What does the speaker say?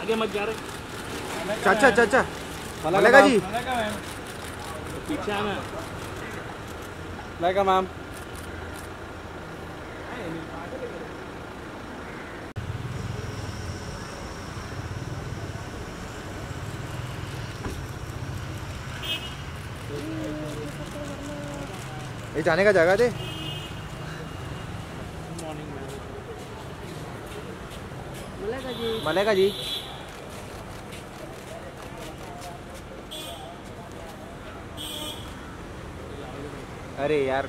आगे मत जा रहे चाचा चाचा। मलेगा जी। पीछे आना। मलेगा मैम। ये जाने का जगह दे। मलेगा जी अरे यार